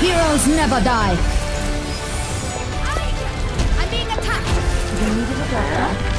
Heroes never die. I, am being attacked.